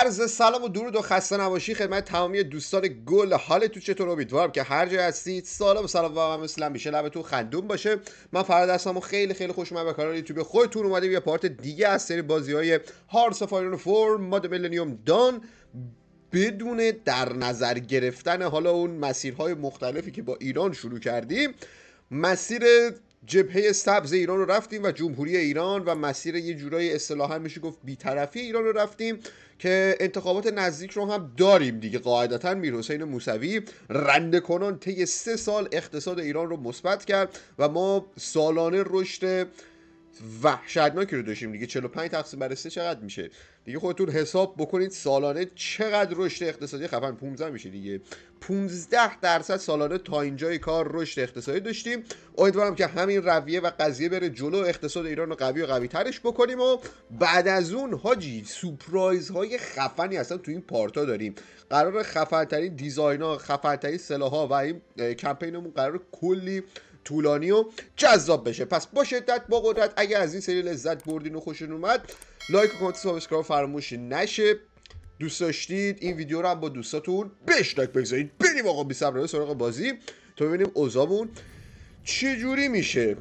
عرض سلام و درود و خسته نباشی خدمت تمامی دوستان گل حالتون چطوره امیدوارم که هر جایی هستید. سالم و سلامت و مثل همیشه لبتون خندون باشه. من فراد هستم و خیلی خیلی خوش اومدید به کانال یوتیوب خودتون. اومدیم یه part دیگه از سری بازی های Hearts of Iron Four. mod Millennium Dawn. بدون در نظر گرفتن حالا اون مسیرهای مختلفی که با ایران شروع کردیم مسیر جبهه سبز ایران رو رفتیم و جمهوری ایران و مسیر یه جورایی اصطلاحا میشه گفت بیطرفی ایران رو رفتیم که انتخابات نزدیک رو هم داریم دیگه. قاعدتا میر حسین موسوی رنده کنان طی سه سال اقتصاد ایران رو مثبت کرد و ما سالانه رشد وحشتناکی رو داشتیم دیگه. 45 تقسیم بر 3 چقدر میشه؟ دیگه خودتون حساب بکنید سالانه چقدر رشد اقتصادی خفن 15 میشه دیگه. 15 درصد سالانه تا اینجای کار رشد اقتصادی داشتیم. امیدوارم که همین رویه و قضیه بره جلو اقتصاد ایران رو قوی و قوی ترش بکنیم و بعد از اون حاجی سورپرایز های خفنی اصلا تو این part ا داریم. قرار خفن ترین design ها خفن ترین سلاح ها و این کمپینمون قرار کلی طولانی و جذاب بشه. پس با شدت با قدرت اگر از این سری لذت بردین و خوشتون اومد لایک و کامنت subscribe فراموش نشه. دوست داشتید این ویدیو رو هم با دوستاتون به اشتراک بگذارید. بریم آقا به سراغ بازی. تا ببینیم اوضاعمون چه جوری میشه.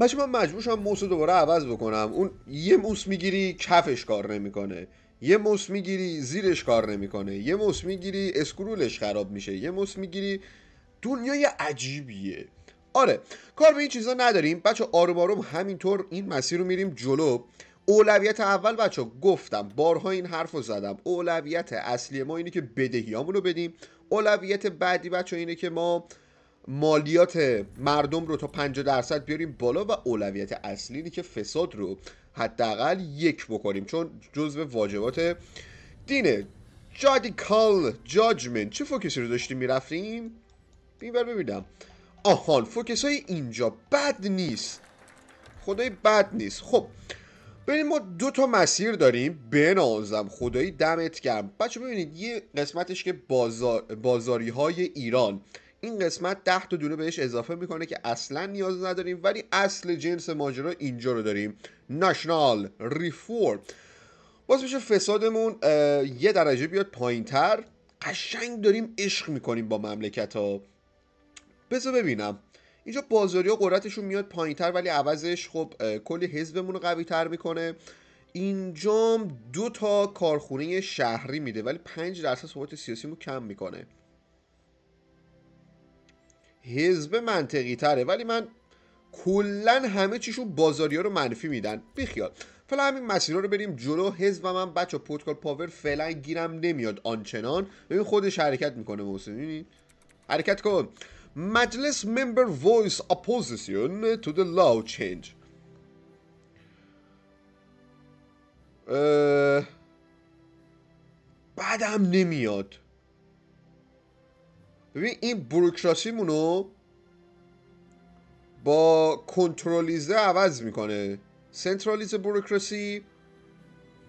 بچه من مجبور شدم موس دوباره عوض بکنم. اون یه موس می‌گیری کفش کار نمی‌کنه. یه موس می‌گیری زیرش کار نمی‌کنه. یه موس می‌گیری اسکرولش خراب میشه. یه موس می‌گیری دنیای عجیبیه. آره کار به این چیزا نداریم. بچه آروم آروم همینطور این مسیر رو میریم جلو. اولویت اول بچه گفتم بارها این حرف رو زدم. اولویت اصلی ما اینه که بدهیامون رو بدیم. اولویت بعدی بچه اینه که ما مالیات مردم رو تا 50 درصد بیاریم بالا و اولویت اصلی اینه که فساد رو حداقل یک بکنیم. چون جزو واجبات دینه جادیکال جاجمنت چه فوکسی رو داشتیم؟ می‌رفتیم؟ بیم بر ببینم. آهان فوکس های اینجا بد نیست. خدای بد نیست. خب ببینید ما دو تا مسیر داریم. بنازم خدایی دمت گرم. بچه ببینید یه قسمتش که بازار بازاری های ایران. این قسمت ده تا دونه بهش اضافه می‌کنه که اصلا نیاز نداریم ولی اصل جنس ماجرا اینجا رو داریم. ناشنال ریفورم باز میشه فسادمون یه درجه بیاد پایین تر قشنگ داریم عشق می‌کنیم با مملکت ها بذار ببینم. اینجا بازاری ها قدرتشون میاد پایین تر ولی عوضش خب کلی حزبمون رو قوی تر می‌کنه. اینجام دو تا کارخونه شهری میده ولی 5 درصد ثبات سیاسیمو کم می‌کنه. حزب منطقی تره ولی من کلا همه چیشون بازاری ها رو منفی میدن. بیخیال. فعلا همین مسیرها رو بریم جلو. حزب و من بچه پورتکال پاور فعلا گیرم نمیاد آنچنان. ببین خودش حرکت می‌کنه محسن. حرکت کن. مجلس member voice opposition to the law change. بعدم نمیاد. ببین این بروکراسیمونو با کنترلیزه عوض می‌کنه. سنترالیزه بروکراسی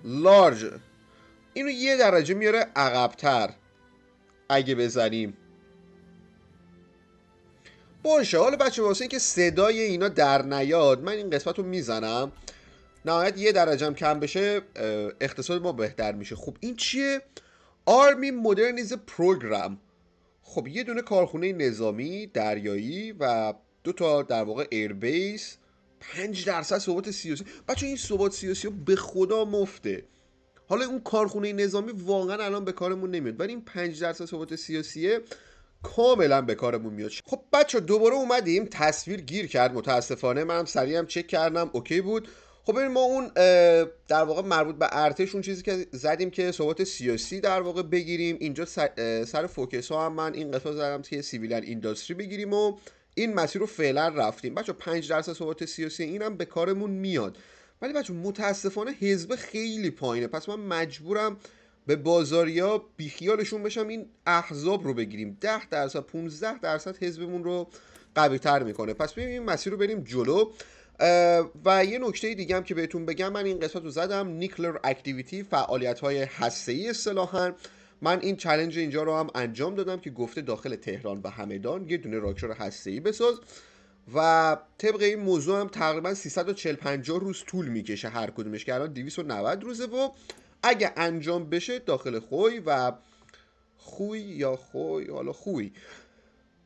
لارج. اینو یه درجه میاره عقبتر. اگه بزنیم. باشه. حالا بچه واسه اینکه صدای اینا در نیاد من این قسمت رو می‌زنم. نهایت یه درجه کم بشه اقتصاد ما بهتر میشه. خب این چیه؟ Army Modernize Program خب یه دونه کارخونه نظامی دریایی و دو تا در واقع air base 5 درصد ثبات سیاسی. بچه این ثبات سیاسی به خدا مفته. حالا اون کارخونه نظامی واقعا الان به کارمون نمیاد. ولی این 5 درصد ثبات سیاسیه. کاملا به کارمون میاد. خب بچه دوباره اومدیم. تصویر گیر کرد. متاسفانه منم سریع هم چک کردم. اوکی بود. خب ببین ما اون در واقع مربوط به ارتش اون چیزی که زدیم که ثبات سیاسی در واقع بگیریم. اینجا سر focus ها هم من این قسمت زدم که civilian industry بگیریم و این مسیر رو فعلا رفتیم. بچه 5 درصد ثبات سیاسی اینم به کارمون میاد. ولی بچه متاسفانه حزب خیلی پایینه. پس من مجبورم به بازاریا بیخیالشون بشم این احزاب رو بگیریم. 10 درصد 15 درصد حزبمون رو قوی تر می‌کنه. پس ببینیم این مسیر رو بریم جلو. و یه نکته دیگه هم که بهتون بگم من این قسمت رو زدم نیکلر اکتیویتی فعالیت های هسته ای اصطلاحا. من این چلنج اینجا رو هم انجام دادم که گفته داخل تهران و همدان یه دونه راکشور هسته ای بساز. و طبق این موضوع هم تقریبا 340 50 روز طول می‌کشه هر کدومش که الان 290 روزه و اگه انجام بشه داخل خوی و خوی یا خوی حالا خوی.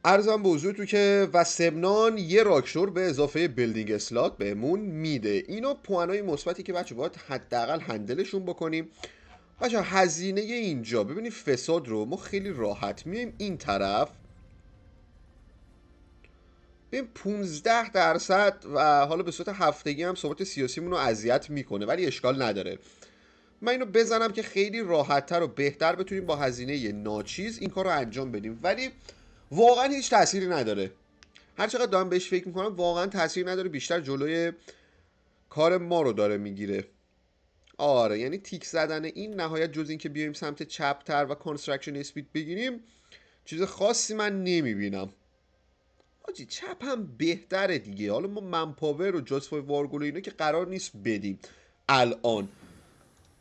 ارزم به حضورتون که و سمنان یه راکشور به اضافه بلدینگ اسلات بهمون میده. اینا پوانای مثبتی که بچه باید حداقل هندلشون بکنیم. بچه هزینه اینجا. ببینید فساد رو ما خیلی راحت میایم. این طرف. ببین 15 درصد و حالا به صورت هفتگی هم ثبات سیاسیمون رو اذیت می‌کنه ولی اشکال نداره. من اینو بزنم که خیلی راحتتر و بهتر بتونیم با هزینه ناچیز این کار رو انجام بدیم. ولی واقعا هیچ تأثیری نداره. هر چقدر دارم بهش فکر می‌کنم واقعا تاثیر نداره بیشتر جلوی کار ما رو داره می‌گیره. آره یعنی تیک زدن این نهایت جز اینکه بیایم سمت chapter و construction speed بگیریم چیز خاصی من نمی‌بینم. حاجی چپ هم بهتره دیگه. حالا ما manpower و justify war goal اینا که قرار نیست بدیم. الان.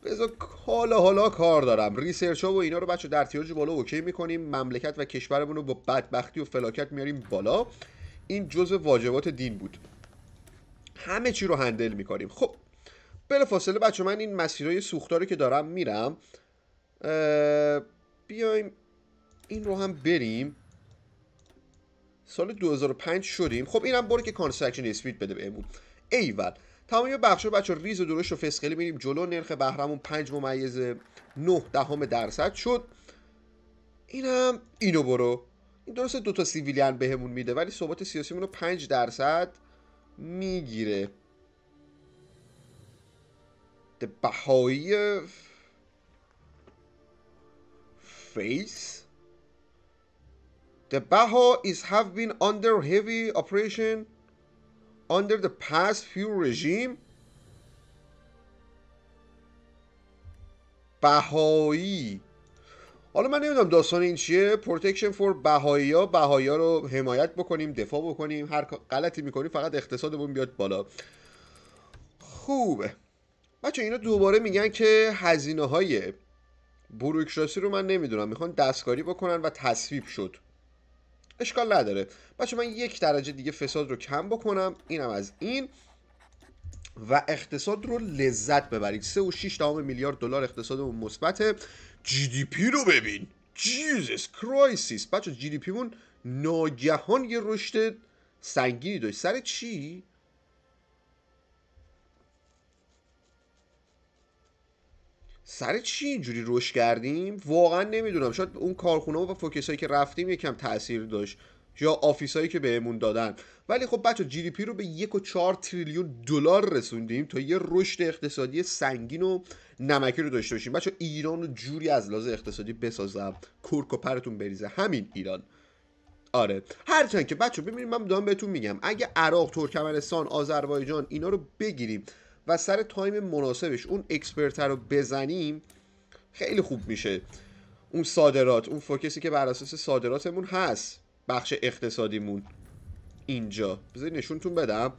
بذار حالا حالا کار دارم. research ها و اینا رو بچه در تیراژ بالا اوکی می‌کنیم. مملکت و کشورمون رو با بدبختی و فلاکت میاریم بالا. این جزء واجبات دین بود. همه چی رو handle می‌کنیم. خب بلافاصله بچه من این مسیرهای سوختاره که دارم میرم بیایم این رو هم بریم. سال 2005 شدیم. خب اینم برو که construction speed بده بهمون. ایول تمامی بخش بچه ریز و درشت و فسقلی میریم جلو. نرخ بهره‌مون 5 ممیز 9 دهم درصد شد. اینم اینو برو. این درسته دوتا سیویلیان بهمون میده ولی ثبات سیاسیمون رو 5 درصد می‌گیره. بهایی فیس The Baha have been under heavy operation. Under the past few regime بهایی حالا من نمی‌دونم داستان این چیه. protection for بهایی ها بهایی ها رو حمایت بکنیم دفاع بکنیم. هر غلطی می‌کنیم فقط اقتصادمون بیاد بالا. خوبه. بچه اینا دوباره میگن که هزینه های بروکراسی رو من نمی‌دونم. می‌خوان دستکاری بکنن و تصویب شد. اشکال نداره. بچه من یک درجه دیگه فساد رو کم بکنم. اینم از این. و اقتصاد رو لذت ببرید. سه و 6 میلیارد دلار اقتصادمون مثبت. GDP رو ببین. Jesus Christ بچه GDP مون ناگهان یه رشد سنگینی داشت. سر چی؟ سر چی اینجوری رشد کردیم؟ واقعا نمی‌دونم. شاید اون کارخونه و focus هایی که رفتیم یکم تاثیر داشت. یا office هایی که بهمون دادن. ولی خب بچه GDP رو به یک و چهار تریلیون دلار رسوندیم تا یه رشد اقتصادی سنگین و نمکی رو داشته باشیم. بچه ایران رو جوری از لحاظ اقتصادی بسازم. کرک و پرتون بریزه. همین ایران. آره. هرچند که بچه ببینید من دارم بهتون میگم. اگه عراق ترکمنستان آذربایجان اینا رو بگیریم و سر time مناسبش اون export رو بزنیم خیلی خوب میشه. اون صادرات اون focus ی که بر اساس صادراتمون هست بخش اقتصادیمون اینجا. بذارید نشونتون بدم.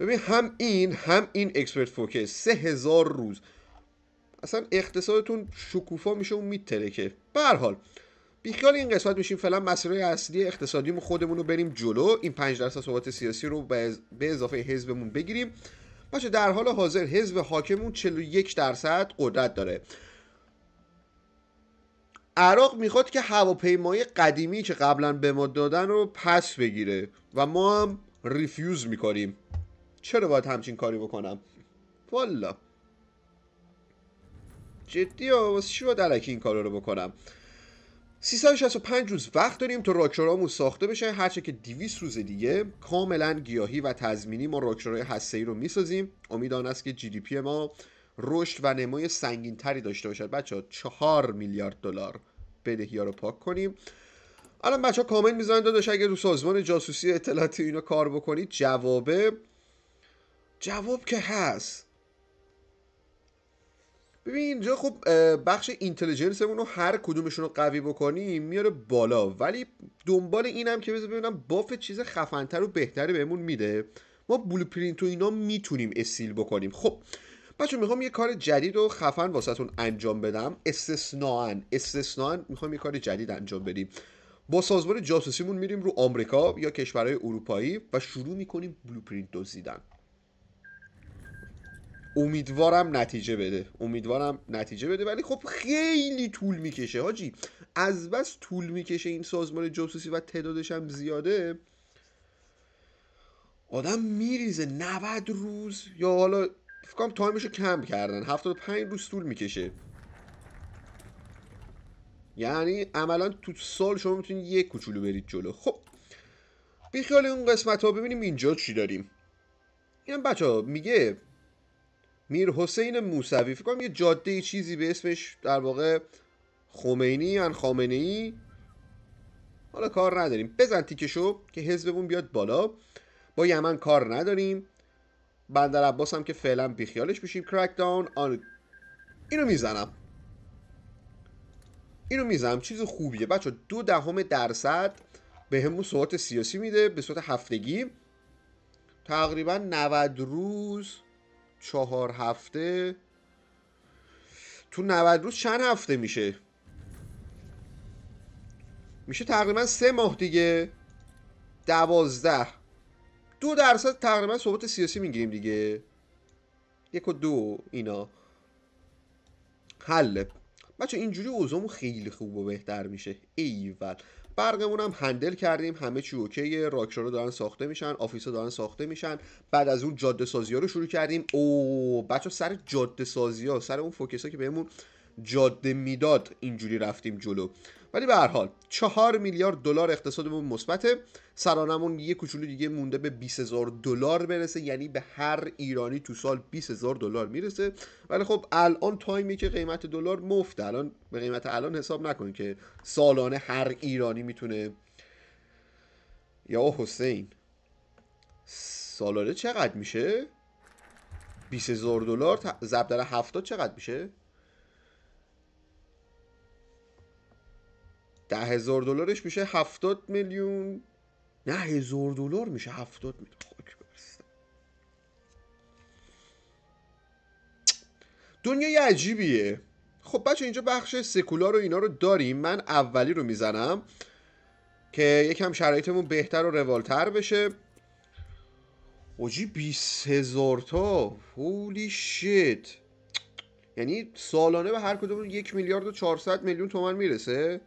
ببین هم این هم این export focus سه هزار روز. اصلا اقتصادتون شکوفا میشه اون میترکه به هر حال بیخیال این قسمت میشیم فعلا مسیرهای اصلی اقتصادیمون خودمون رو بریم جلو. این 5 درصد ثبات سیاسی رو به اضافه حزبمون بگیریم. باشه در حال حاضر حزب حاکمون 41 درصد قدرت داره. عراق می‌خواد که هواپیمای قدیمی که قبلا به ما دادن رو پس بگیره و ما هم refuse می‌کنیم. چرا باید همچین کاری بکنم؟ والا جدی واسه چی باید این کار رو بکنم؟ 365 روز وقت داریم تا راکتورامون ساخته بشه. هرچه که 200 روز دیگه کاملا گیاهی و تضمینی ما راکتورهای هسته‌ای رو می‌سازیم. امید آن است که GDP ما رشد و نمای سنگین تری داشته باشد. بچه ها چهار میلیارد دلار بدهی ها رو پاک کنیم. الان بچه ها کامنت می‌زنن داداش اگه رو سازمان جاسوسی اطلاعاتی اینا کار بکنید جوابه. جواب که هست. ببین اینجا خب بخش اینتلیجنسمون رو هر کدومشون رو قوی بکنیم میاره بالا. ولی دنبال اینم که بذار ببینم باف چیز خفنتر و بهتری بهمون میده. ما blueprint و اینا می‌تونیم steal بکنیم. خب بچه می‌خوام یه کار جدید و خفن واسهتون انجام بدم. استثنائا استثنائا می‌خوام یه کار جدید انجام بدیم. با سازمان جاسوسیمون میریم رو آمریکا یا کشورهای اروپایی و شروع می‌کنیم blueprint دزدیدن. امیدوارم نتیجه بده. امیدوارم نتیجه بده. ولی خب خیلی طول می‌کشه حاجی. از بس طول می‌کشه این سازمان جاسوسی و تعدادش هم زیاده. آدم میریزه 90 روز یا حالا فکرم تایمش رو کم کردن. 75 روز طول می‌کشه. یعنی عملا تو سال شما می‌تونید یک کوچولو برید جلو. خب بیخیال اون قسمت ها ببینیم اینجا چی داریم. این بچه ها میگه میر حسین موسوی. فکر کنم یه جاده چیزی به اسمش در واقع خمینی یا خامنه ای حالا کار نداریم. بزن تیکشو که حزبمون بیاد بالا. با یمن کار نداریم. بندر عباس هم که فعلا بیخیالش بشیم. کرک داون آن اینو می‌زنم. اینو می‌زنم. چیز خوبیه. بچه دو دهم درصد به همون صحبت سیاسی میده. به صورت هفتگی. تقریبا 90 روز چهار هفته. تو 90 روز چند هفته میشه؟ میشه تقریبا سه ماه دیگه. دوازده. دو درصد تقریبا صحبت سیاسی می‌گیریم دیگه. یک و دو اینا. حله. بچه اینجوری اوضاعمون خیلی خوب و بهتر میشه. ایول. برقمون هم هندل کردیم همه چی اوکیه راکشارا دارن ساخته میشن آفیسا دارن ساخته میشن. بعد از اون جاده سازی ها رو شروع کردیم. او بچه سر جاده سازی ها سر اون فوکس ها که بهمون جاده می‌داد اینجوری رفتیم جلو. ولی به هر حال چهار میلیارد دلار اقتصادمون مثبته. سرانمون یه کوچولو دیگه مونده به 20 هزار دلار برسه یعنی به هر ایرانی تو سال 20 هزار دلار می‌رسه. ولی خب الان تایمی که قیمت دلار مفته. الان به قیمت الان حساب نکن که سالانه هر ایرانی می‌تونه. یا حسین. سالانه چقدر میشه؟ 20 هزار دلار؟ ضرب در 70 چقدر میشه؟ ده هزار دلارش میشه هفتاد میلیون. نه هزار دلار میشه هفتاد میلیون. دنیای عجیبیه. خب بچه اینجا بخش سکولار و اینا رو داریم. من اولی رو می‌زنم که یکم شرایطمون بهتر و روالتر بشه. اوجی 20 هزار تا. هولی شیت یعنی سالانه به هر کدوم یک میلیارد و 400 میلیون تومن می‌رسه.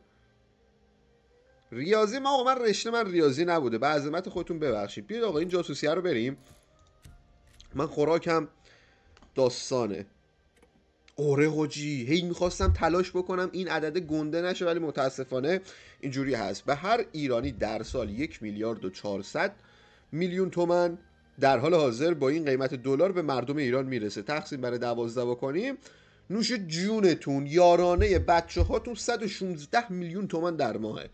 ریاضی ما آقا من رشته من ریاضی نبوده. به عظمت خودتون ببخشید. بیاید آقا این جاسوسی رو بریم. من خوراکم داستانه. اوره حاجی هی می‌خواستم تلاش بکنم این عدد گنده نشه ولی متاسفانه اینجوری هست. به هر ایرانی در سال یک میلیارد و 400 میلیون تومن در حال حاضر با این قیمت دلار به مردم ایران می‌رسه. تقسیم بر دوازده بکنیم نوش جونتون یارانه بچه هاتون 116 میلیون تومن در ماهه.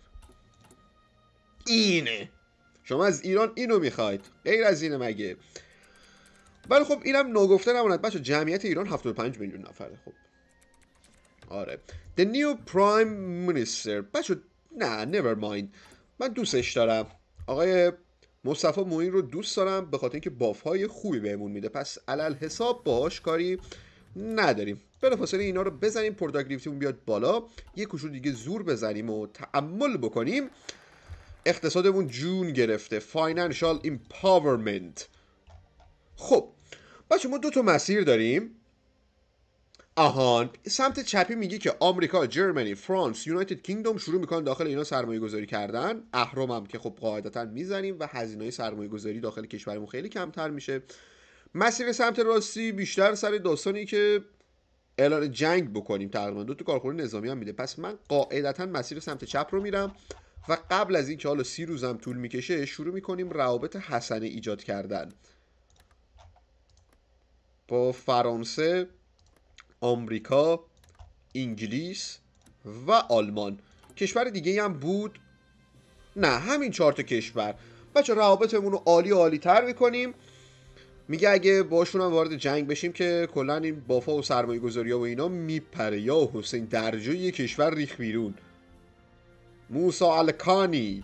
اینه. شما از ایران اینو می‌خواید. غیر از اینه مگه. ولی خب اینم نگفته نماند. بچه جمعیت ایران 75 میلیون نفره. خب. آره. The new prime minister. بچه نه never mind. من دوستش دارم. آقای مصطفی موین رو دوست دارم به خاطر اینکه buff های خوبی بهمون میده. پس علی‌الحساب باش کاری نداریم. بلافاصله اینا رو بزنیم. productivity مون بیاد بالا. یه کوچولو دیگه زور بزنیم و تحمل بکنیم. اقتصادمون جون گرفته. financial empowerment خب بچه ما دو تا مسیر داریم. آهان سمت چپی میگه که آمریکا، جرمنی، فرانس، یونایتد کینگدوم شروع می‌کنن داخل اینا سرمایه گذاری کردن. اهرام هم که خب قاعدتا می‌زنیم و هزینه های سرمایه گذاری داخل کشورمون خیلی کمتر میشه. مسیر سمت راستی بیشتر سر داستانی که اعلان جنگ بکنیم تقریبا. دو تا کارخونه نظامی هم میده. پس من قاعدتا مسیر سمت چپ رو میرم. و قبل از اینکه حالا سی روزم طول می‌کشه شروع می‌کنیم روابط حسنه ایجاد کردن. با فرانسه آمریکا انگلیس و آلمان. کشور دیگه هم بود. نه همین چهار تا کشور. بچه روابطمون رو عالی عالی تر می‌کنیم. میگه اگه باشون هم وارد جنگ بشیم که کلا این بافا و سرمایه گذاری ها و اینا میپره. یا حسین درجه کشور ریخ بیرون. موسا الکانی.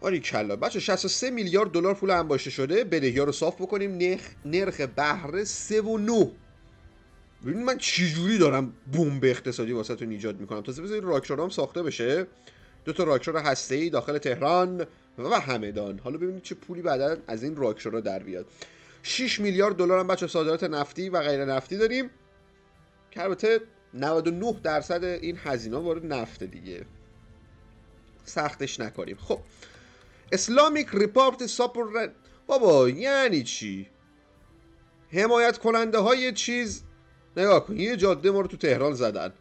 آری کلا. بچه 63 میلیارد دلار پول انباشته شده. بدهی صاف بکنیم. نرخ نرخ بهره 3 و 9 ببینید من چجوری دارم بمب اقتصادی واسه تون ایجاد می‌کنم. تازه بذارید راکشور هم ساخته بشه. دو تا راکشور هسته ای داخل تهران و همدان. حالا ببینید چه پولی بعدا از این راکشورا در بیاد. 6 میلیارد دلار هم بچه صادرات نفتی و غیر نفتی داریم. که البته 99 درصد این هزینه وارد نفت دیگه. سختش نکنیم. خب اسلامیک ریپورت ساپور بابا یعنی چی؟ حمایت کننده های چیز نگاه کن یه جاده ما رو تو تهران زدن.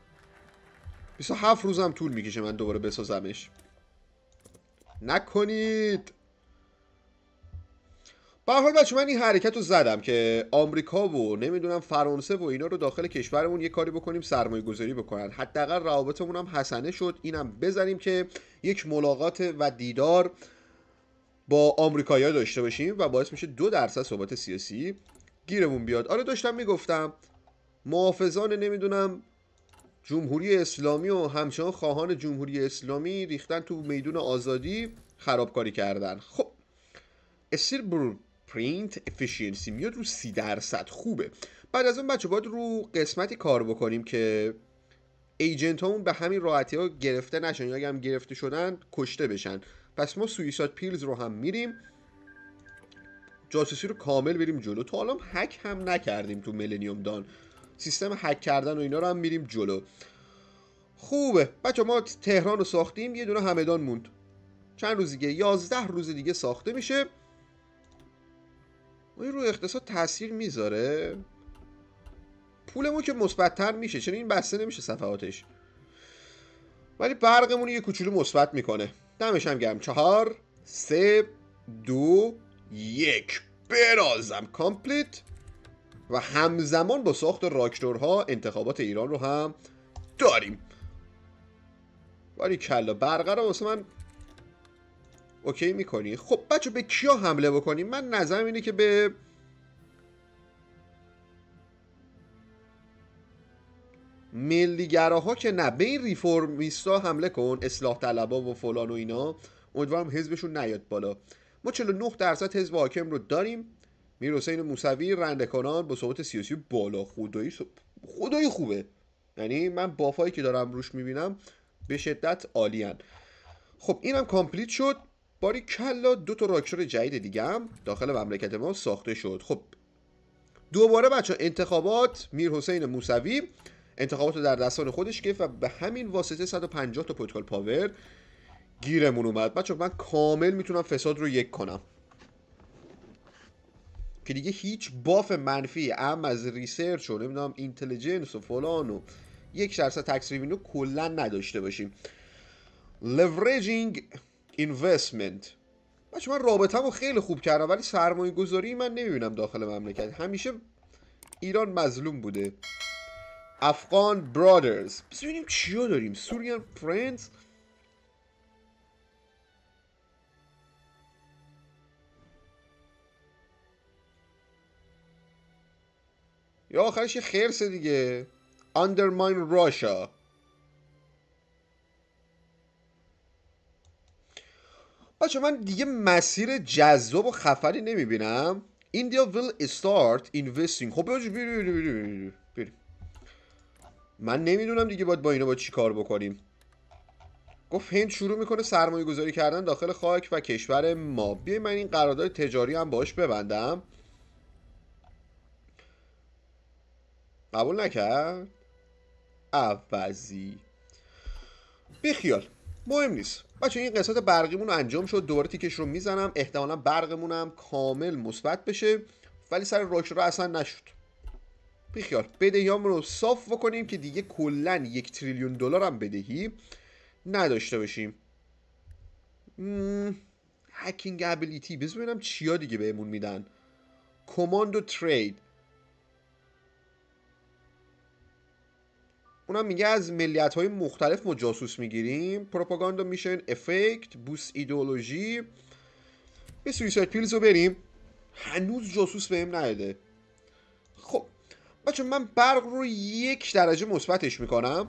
27 روزم طول می‌کشه من دوباره بسازمش. نکنید! به حال بچه من این حرکت رو زدم که آمریکا و نمی‌دونم فرانسه و اینا رو داخل کشورمون یه کاری بکنیم سرمایه گذاری بکنن. حداقل روابطمون هم حسنه شد. اینم بزنیم که یک ملاقات و دیدار با آمریکایی‌ها داشته باشیم و باعث میشه دو درصد ثبات سیاسی گیرمون بیاد. آره داشتم می‌گفتم محافظان نمی‌دونم جمهوری اسلامی و همچنان خواهان جمهوری اسلامی ریختن تو میدون آزادی خرابکاری کردن. خب steal blueprint efficiency میاد رو سی درصد. خوبه. بعد از اون بچه باید رو قسمتی کار بکنیم که agent هامون به همین راحتی ها گرفته نشن یا اگه هم گرفته شدن کشته بشن. پس ما suicide pills رو هم میریم. جاسوسی رو کامل بریم جلو. تا حالا هک هم نکردیم تو Millennium Dawn. سیستم هک کردن و اینا رو هم میریم جلو. خوبه. بچه ما تهران رو ساختیم. یه دونه همدان موند. چند روز دیگه؟ یازده روز دیگه ساخته میشه. این رو اقتصاد تاثیر می‌ذاره؟ پولمون که مثبتتر میشه چون این بسته نمیشه صفحاتش؟ ولی برقمون یه کوچولو مثبت می‌کنه. دمش هم گرم. چهار سه دو یک. بنازم complete. و همزمان با ساخت راکتورها انتخابات ایران رو هم داریم. ولی کلا برقه رو واسه من okay می‌کنی؟ خب بچه به کیا حمله بکنیم؟ من نظرم اینه که به ملیگراها که نه به این reformist ا حمله کن اصلاح طلبا و فلان و اینا. امیدوارم حزبشون نیاد بالا. ما 49 درصد حزب حاکم رو داریم. میر حسین موسوی کنان با ثبات سیاسی بالا. خدایی خدایی خوبه. یعنی من buff ایی که دارم روش می‌بینم به شدت عالیان. خب اینم complete شد. باریکلا دو تا راکتور جدید دیگه هم داخل مملکت ما ساخته شد. خب دوباره بچه انتخابات میر حسین موسوی انتخابات رو در دستان خودش گرفت و به همین واسطه 150 تا political power گیرمون اومد. بچه من کامل می‌تونم فساد رو یک کنم. که دیگه هیچ buff منفی ام از research و نمی‌دونم intelligence و فلان و یک درصد tax revenue کلا نداشته باشیم. Leveraging investment. بچه من رابطه خیلی خوب کردم ولی سرمایه گذاری من نمی‌بینم داخل مملکت. همیشه ایران مظلوم بوده. افغان برادرز بس ببینیم چیا داریم. سوریان فرندز یا آخرش یه خرس دیگه. Undermine Russia. بچه من دیگه مسیر جذاب و خفری نمی‌بینم. India will start investing. خب بچه بریم بریم. من نمی‌دونم دیگه باید با اینا با چی کار بکنیم. گفت هند شروع می‌کنه سرمایه گذاری کردن داخل خاک و کشور ما. بیای من این قرارداد تجاری هم باش ببندم. قبول نکرد؟ عوضی. بیخیال. مهم نیست. بچه این قسمت برقیمون انجام شد. دوباره تیکش رو می‌زنم. احتمالا برقمون هم کامل مثبت بشه. ولی سر راک رو اصلا نشد. بیخیال. بدهیام رو صاف بکنیم که دیگه کلا یک تریلیون دلار هم بدهی نداشته باشیم. هکینگ ابیلیتی ببینم چیا دیگه بهمون میدن. کماند و ترید اونم میگه از ملیت های مختلف ما جاسوس می‌گیریم. پروپاگاندا میشن افکت بوس ایدئولوژی. به سویساید پیلز رو بریم. هنوز جاسوس بهم نداده. خب بچه من برق رو یک درجه مثبتش می‌کنم.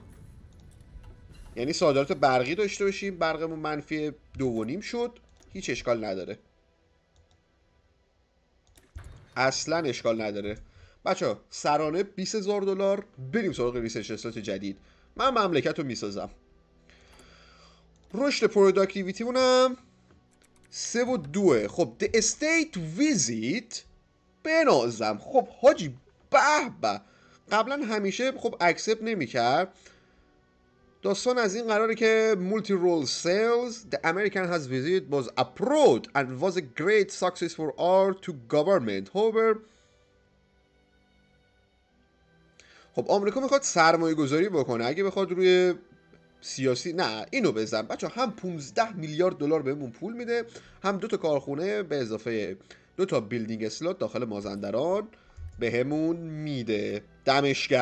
یعنی صادرات برقی داشته باشیم. برقمون منفی دو نیم شد. هیچ اشکال نداره. اصلا اشکال نداره. بچه سرانه 20 هزار دلار. بریم سراغ ریسرچ استات جدید. من مملکت رو می‌سازم. رشد پروداکتیویتی مونم سه و دوه. خب the estate visit بنازم. خب حاجی به به. قبلا همیشه خب اکسپ نمی‌کرد. داستان از این قراره که مولتی رول سیلز the American has visited was approved and was a great success for our to government. However خب آمریکا می‌خواد سرمایه گذاری بکنه. اگه بخواد روی سیاسی نه اینو بزن. بچه هم 15 میلیارد دلار بهمون پول میده هم دو تا کارخونه به اضافه دو تا بیلدینگ اسلات داخل مازندران بهمون میده. دمش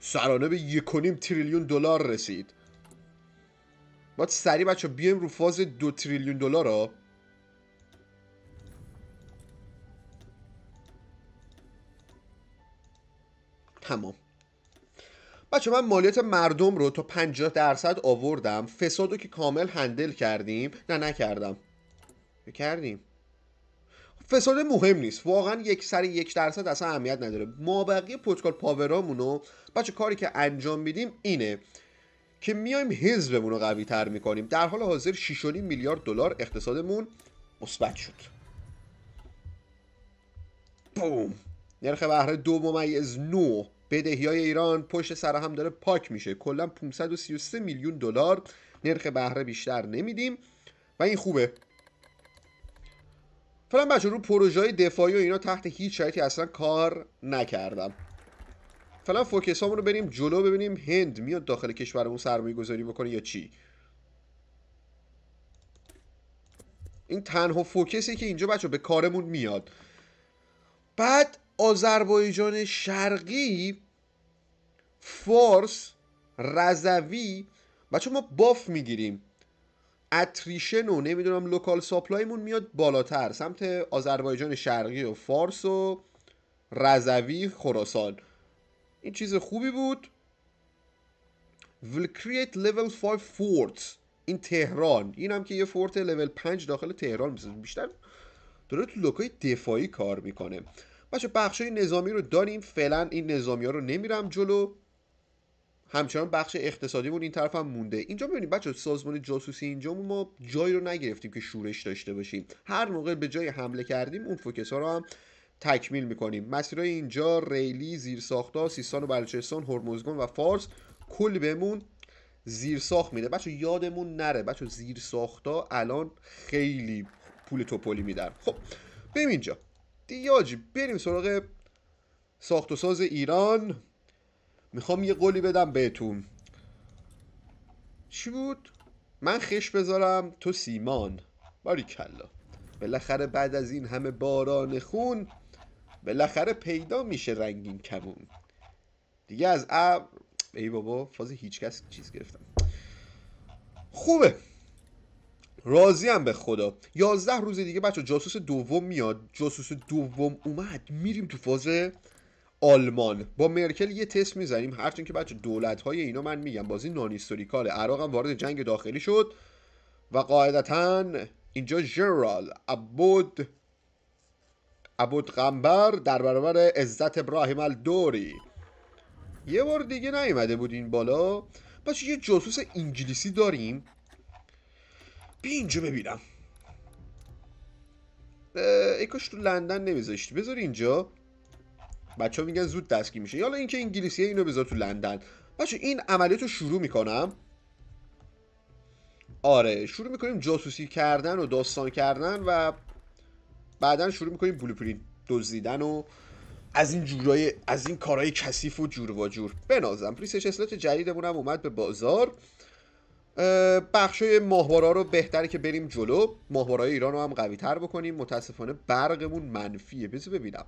سرانه به یک تریلیون دلار رسید. باید سریع بچه بیایم رو فاز دو تریلیون دلار ها تمام. بچه من مالیات مردم رو تا 50 درصد آوردم. فساد رو که کامل هندل کردیم. نه نکردم. کردیم فساد مهم نیست. واقعا یک سری یک درصد اصلا اهمیت نداره. ما بقیه پروتکل پاورامونو بچه کاری که انجام میدیم اینه که میایم حزبمون رو قوی تر می‌کنیم. در حال حاضر 6.5 میلیارد دلار اقتصادمون مثبت شد. بوم. نرخ بهره دو ممیز نو بدهی های ایران پشت سر هم داره پاک میشه. کلا 533 میلیون دلار نرخ بهره بیشتر نمیدیم. و این خوبه. فعلا بچه رو پروژه های دفاعی و اینا تحت هیچ شرایطی اصلا کار نکردم. فعلا فوکس رو بریم جلو ببینیم هند میاد داخل کشورمون سرمایه گذاری بکنه یا چی. این تنها focus ی که اینجا بچه به کارمون میاد. بعد آذربایجان شرقی فارس رضوی بچه ما buff می‌گیریم. attrition و نمی‌دونم local supply مون میاد بالاتر سمت آذربایجان شرقی و فارس و رضوی خراسان. این چیز خوبی بود. Will create level 5 fort این تهران این هم که یه فورت لول 5 داخل تهران می‌سازه بیشتر داره تو لوکای دفاعی کار می‌کنه. بچه بخشای نظامی رو داریم. فعلا این نظامی ها رو نمیرم جلو. همچنان بخش اقتصادیمون این طرف هم مونده. اینجا ببینید بچه سازمان جاسوسی اینجا ما جایی رو نگرفتیم که شورش داشته باشیم. هر موقع به جای حمله کردیم اون فوکس ها رو هم تکمیل می‌کنیم. مسیرهای اینجا ریلی زیرساختها سیستان و بلوچستان هرمزگان و فارس کلی بهمون زیرساخت میده. بچه یادمون نره. بچه زیرساختا الان خیلی پول توپلی میدن. خب بریم اینجا. دیاجی بریم سراغ ساخت و ساز ایران. می‌خوام یه قولی بدم بهتون. چی بود؟ من خش بذارم تو سیمان. باری کلا بالاخره بعد از این همه باران خون بالاخره پیدا میشه رنگین کمون. دیگه از اب ای بابا فاز هیچکس چیز گرفتم. خوبه. راضیم به خدا. یازده روز دیگه بچه جاسوس دوم میاد. جاسوس دوم اومد. میریم تو فاز آلمان. با مرکل یه تست می‌زنیم. هرچند که بچه دولت های اینا من میگم بازی نانیستوریکاله. عراق هم وارد جنگ داخلی شد و قاعدتا اینجا جنرال عبود عبود غنبر در برابر عزت ابراهیم الدوری. یه بار دیگه نیومده بود این بالا. بچه یه جاسوس انگلیسی داریم. اینجا ببینم. ای کاش تو لندن نمیذاشتی. بذار اینجا. بچه ها میگن زود دستگیر میشه. حالا اینکه انگلیسی اینو بذار تو لندن. بچه این عملیات رو شروع می‌کنم. آره شروع می‌کنیم جاسوسی کردن و داستان کردن و بعدا شروع می‌کنیم بلوپرینت دزدیدن و از این جورای از این کارهای کثیف و جور و جور. بنازم پریسش اسلات جدیدمون هم اومد به بازار. بخشای ماهوارا رو بهتره که بریم جلو. ماهوارای ایران رو هم قوی تر بکنیم. متاسفانه برقمون منفیه. بذار ببینم.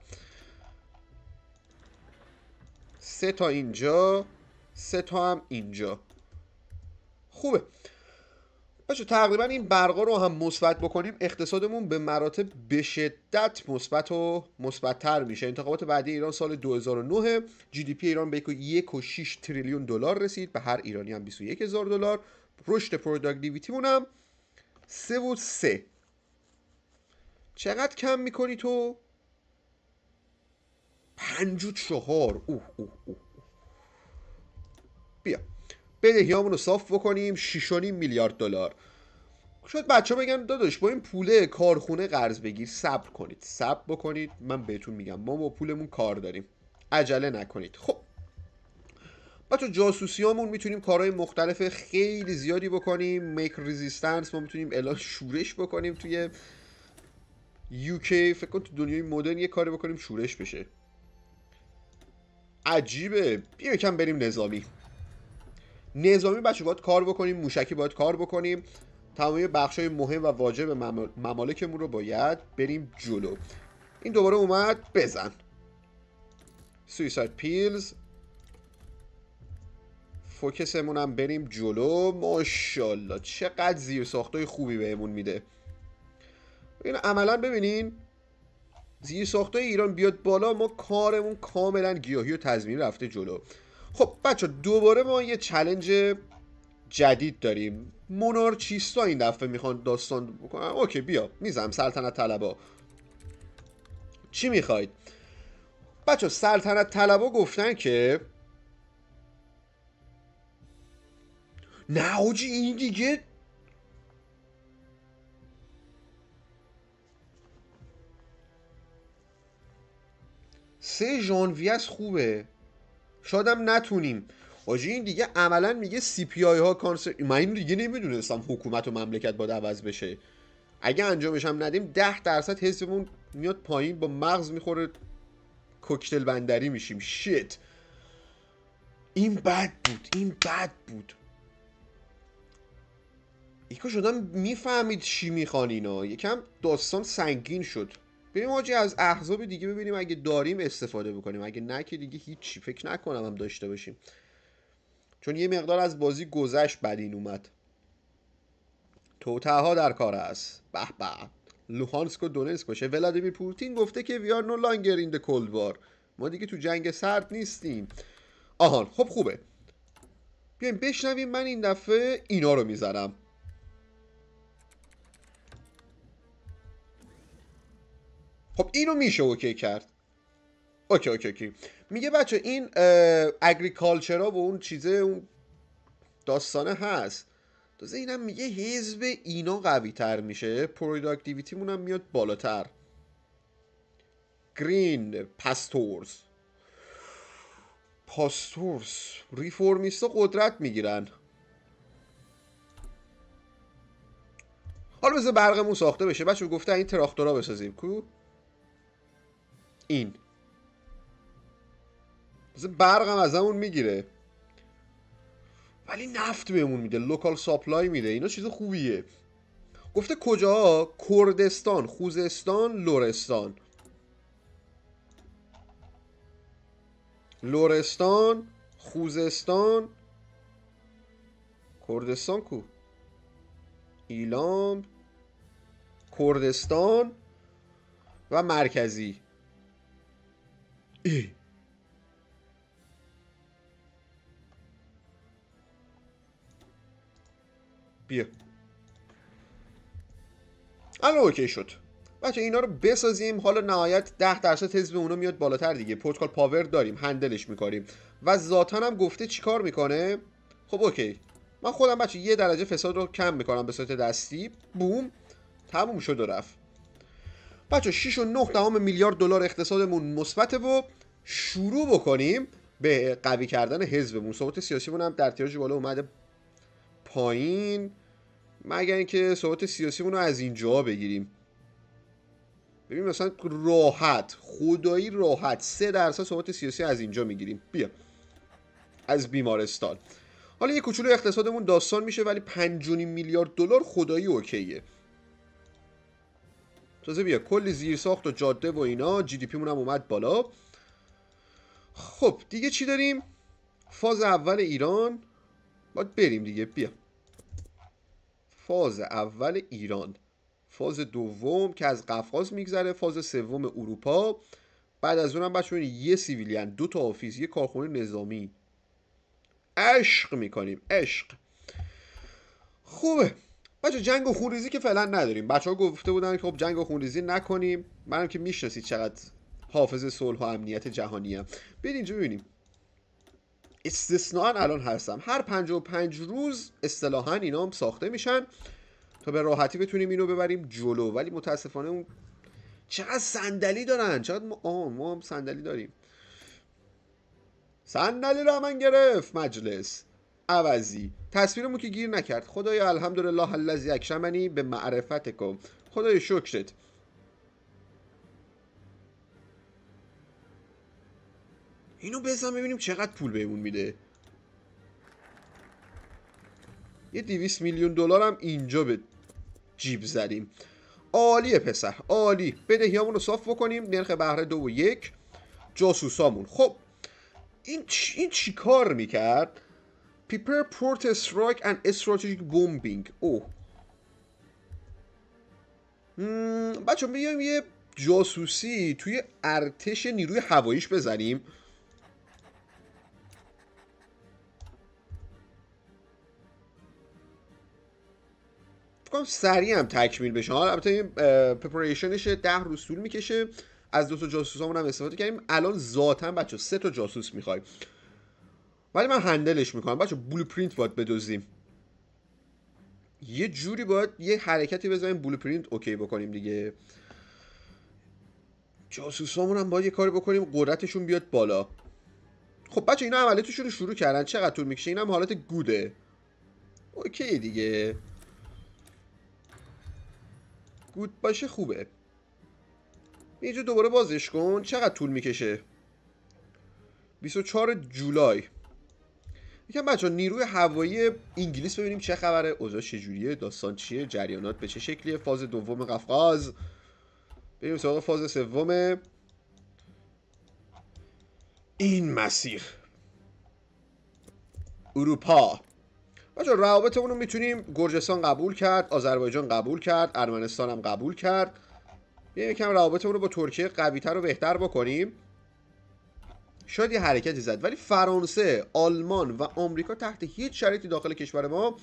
سه تا اینجا سه تا هم اینجا. خوبه. بچه تقریبا این برقا رو هم مثبت بکنیم. اقتصادمون به مراتب به شدت مثبت و مثبتتر میشه. انتخابات بعدی ایران سال 2009 GDP ایران به یک و 6 تریلیون دلار رسید. به هر ایرانی هم 21 هزار دلار. رشد productivity مون هم 3 و 3 چقدر کم می‌کنی تو؟ پنج و چهار. اوه اوه اوه بیا. بدهیامون رو صاف بکنیم 6.5 میلیارد دلار. شاید بچه بگن داداش با این پوله کارخونه قرض بگیر صبر کنید. صبر بکنید. من بهتون میگم ما با پولمون کار داریم. عجله نکنید. خب بچه جاسوسی همون می‌تونیم کارهای مختلف خیلی زیادی بکنیم. میک رزیستنس ما می‌تونیم اعلان شورش بکنیم توی یوکی فکر کن تو دنیای مدرن یه کاری بکنیم شورش بشه. عجیبه. بیا یکم بریم نظامی. نظامی بچه باید کار بکنیم موشکی باید کار بکنیم. تمامی بخش های مهم و واجب ممالکمون رو باید بریم جلو. این دوباره اومد بزن. سویساید پیلز فوکسمون هم بریم جلو. ماشاءالله چقدر زیر ساختای خوبی بهمون میده. این عملا ببینین زیر ساختای ایران بیاد بالا ما کارمون کاملا گیاهی و تضمینی رفته جلو. خب بچه دوباره ما یه چلنج جدید داریم. مونارچیستا این دفعه می‌خوان داستان بکنن؟ اوکی بیا. میزم سلطنت طلبا. چی می‌خواید؟ بچه سلطنت طلبا گفتن که نه حاجی این دیگه سه ژانویه خوبه. شادم نتونیم. حاجی این دیگه عملا میگه سی پی آی ها کانسر من این دیگه نمی‌دونستم حکومت و مملکت باید عوض بشه. اگه انجامش هم ندیم ده درصد حسمون میاد پایین با مغز می‌خوره کوکتل بندری میشیم. شیت. این بد بود این بد بود. ایکا شدم می‌فهمید چی می‌خوان اینا. یکم داستان سنگین شد. بریم حاجی از احزاب دیگه ببینیم اگه داریم استفاده بکنیم. اگه نه که دیگه هیچی فکر نکنم هم داشته باشیم. چون یه مقدار از بازی گذشت بدین اومد. توتها در کار است. به به. لوهانسک و دونسک باشه. ولادیمیر پوتین گفته که وی آر نو لانگر این کولد وار ما دیگه تو جنگ سرد نیستیم. آهان خب خوبه. بیایم بشنویم. من این دفعه اینا رو می‌زنم. خب اینو میشه okay کرد. okay okay okay. میگه بچه این agriculture ا و اون چیزه اون داستانه هست. تازه اینم میگه حزب اینا قوی تر میشه. productivity مونم میاد بالاتر. green pastures pastures reformist ا قدرت می‌گیرن. حالا بذار برقمون ساخته بشه. بچه گفته این تراکتورا بسازیم. کو؟ این. مثل برقم از همون می‌گیره. ولی نفت بهمون میده local supply میده. اینا چیز خوبیه. گفته کجا کردستان خوزستان لرستان لرستان خوزستان. کردستان کو؟ ایلام. کردستان و مرکزی. ای. بیا. الان اوکی شد. بچه اینا رو بسازیم. حالا نهایت 10 درصد حزب اونا میاد بالاتر دیگه. پروتکل پاور داریم هندلش می‌کنیم و ذاتا هم گفته چیکار می‌کنه؟ خب اوکی. من خودم بچه یه درجه فساد رو کم می‌کنم به صورت دستی. بوم. تموم شد و رفت. بچه 6 و 9 دهم میلیارد دلار اقتصادمون مثبته و شروع بکنیم به قوی کردن حزبمون ثبات سیاسیمون هم در تیراژ بالا اومده پایین. مگر اینکه ثبات سیاسیمون رو از اینجا بگیریم. ببین مثلا راحت خدایی راحت سه درصد ثبات سیاسی از اینجا می‌گیریم. بیا. از بیمارستان. حالا یه کوچولو اقتصادمون داستان میشه ولی 5 میلیارد دلار خدایی اوکیه. تازه بیا. کلی زیر ساخت و جاده و اینا جی دی پیمون هم اومد بالا. خب دیگه چی داریم؟ فاز اول ایران. باید بریم دیگه بیا. فاز اول ایران. فاز دوم که از قفقاز میگذره فاز سوم اروپا. بعد از اونم بچه یه civilian دو تا office یه کارخونه نظامی. عشق می‌کنیم عشق. خوبه. بچه جنگ و خونریزی که فعلا نداریم. بچه ها گفته بودن که خب جنگ و خونریزی نکنیم. منم که می‌شناسید چقدر حافظ صلح و امنیت جهانی‌ام. برید اینجا ببینیم. استثنائاً الان هستم. هر 55 روز اصطلاحا اینا هم ساخته میشن تا به راحتی بتونیم اینو ببریم جلو. ولی متاسفانه اون چقدر صندلی دارن. چقدر ما, آه ما هم صندلی داریم. صندلی را من گرفت مجلس. عوضی. تصویرمو که گیر نکرد. خدایا الحمدلله الذی اکشمنی به معرفت کن خدای شکرت. اینو بزن ببینیم چقدر پول بهمون میده. یه دیویس میلیون دلار هم اینجا به جیب زدیم. عالیه پسر عالی. بدهیامون رو صاف بکنیم نرخ بهره دو و یک. جاسوسامون. خب این چی, این چی کار می‌کرد؟ Prepare port strike and strategic bombing. اوه. بچه بیایم یه جاسوسی توی ارتش نیروی هواییش بزنیم. فکر سریع هم تکمیل بشه. حالا البته این preparation ش ده روز طول می‌کشه. از دو تا جاسوس هم استفاده کردیم. الان ذاتا بچه سه تا جاسوس می‌خوایم. ولی من handle ش می‌کنم. بچه blueprint باید بدزدیم. یه جوری باید یه حرکتی بزنیم blueprint اوکی بکنیم دیگه. جاسوسامون هم باید یه کاری بکنیم. قدرتشون بیاد بالا. خب بچه اینا عملیاتشون رو شروع کردن. چقدر طول می‌کشه؟ این هم حالت good ه. اوکی دیگه. گود باشه خوبه. اینجا دوباره بازش کن. چقدر طول می‌کشه؟ 24 جولای. یکم بچه نیروی هوایی انگلیس ببینیم چه خبره. اوضاع چجوریه داستان چیه؟ جریانات به چه شکلیه؟ فاز دوم قفقاز. بریم سراغ فاز سوم. این مسیر. اروپا. بچه روابطمون رو می‌تونیم گرجستان قبول کرد آذربایجان قبول کرد ارمنستان هم قبول کرد. بیایم یکم روابطمون رو با ترکیه قویتر رو بهتر بکنیم. شاید یه حرکتی زد ولی فرانسه آلمان و آمریکا تحت هیچ شرایطی داخل کشور ما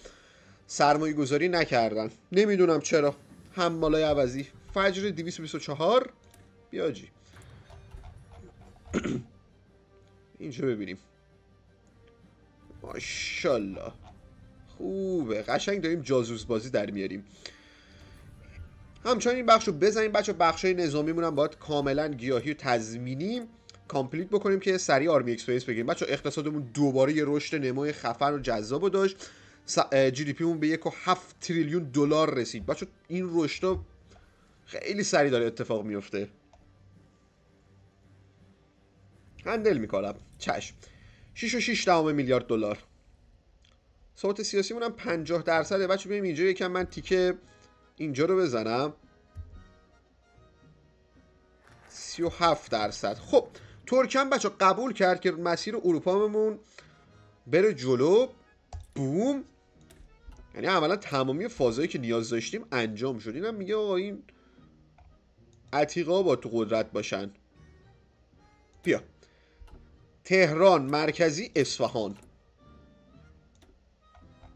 سرمایه گذاری نکردن. نمی‌دونم چرا. حمالای عوضی. فجر 224 بیاجی اینجا ببینیم. ماشالله خوبه. قشنگ داریم جاسوس بازی در میاریم. همچنان این بخش رو بزنیم. بچه بخش های نظامیمون هم باید کاملا گارانتی و تضمینی complete بکنیم که سریع army experience بگیریم. بچه اقتصادمون دوباره یه رشد نمای خفن و جذاب داشت. GDP مون به یک و هفت تریلیون دلار رسید. بچه این رشد خیلی سریع داره اتفاق میفته. هندل می‌کنم. چشم. 6 و 6 دهم میلیارد دلار. ثبات سیاسی مونم 50 درصده. بچه بریم اینجا. یکم من تیکه اینجا رو بزنم. 37 درصد. خب ترکم بچه قبول کرد که مسیر اروپا بره جلو. بوم. یعنی عملا تمامی فازایی که نیاز داشتیم انجام شد. اینم میگه آقا این عتیقا با تو قدرت باشن. بیا. تهران مرکزی اصفهان.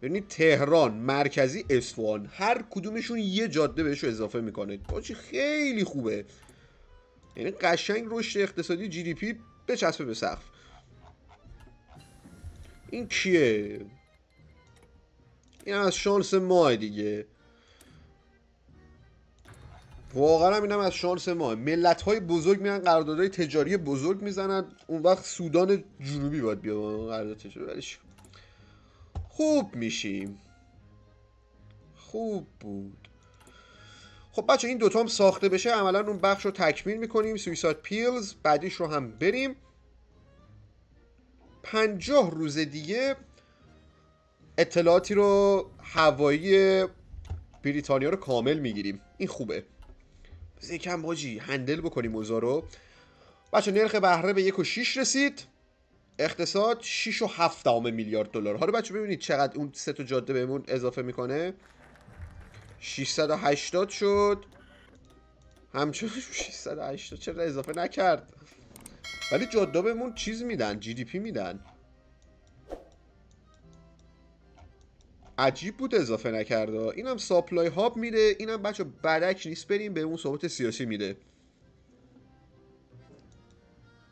یعنی تهران مرکزی اصفهان هر کدومشون یه جاده بهش اضافه می‌کنه. باچی خیلی خوبه. یعنی قشنگ رشد اقتصادی جی دی پی بچسبه به سقف. این کیه؟ این از شانس ماه دیگه. واقعا هم اینم از شانس ما ملت های بزرگ میرن قراردادهای تجاری بزرگ می‌زنن. اون وقت سودان جنوبی باید بیا قرارداد تجاری. خوب میشیم. خوب بود. خب بچه این دوتا هم ساخته بشه. عملا اون بخش رو تکمیل می‌کنیم. سویساد پیلز بعدیش رو هم بریم. پنجاه روز دیگه اطلاعاتی رو هوایی بریتانیا رو کامل می‌گیریم. این خوبه. بذار یکم باجی هندل بکنیم اوضاع رو. بچه نرخ بهره به یک و شیش رسید. اقتصاد 6 و 7 میلیارد دلار. حالا بچه ببینید چقدر اون سه تا جاده بهمون اضافه می‌کنه. 680 شد. همچنان 680 چرا اضافه نکرد؟ ولی جاده بهمون چیز میدن جی دی پی میدن. عجیب بود اضافه نکرده. اینم ساپلای هاب میده. اینم بچه بدک نیست. بریم به اون ثبات سیاسی میده.